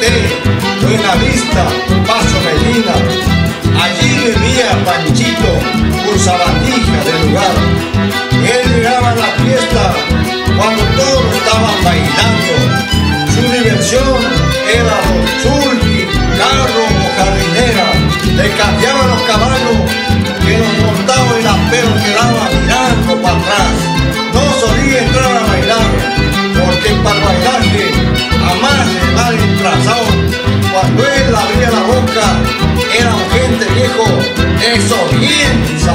tem 走音走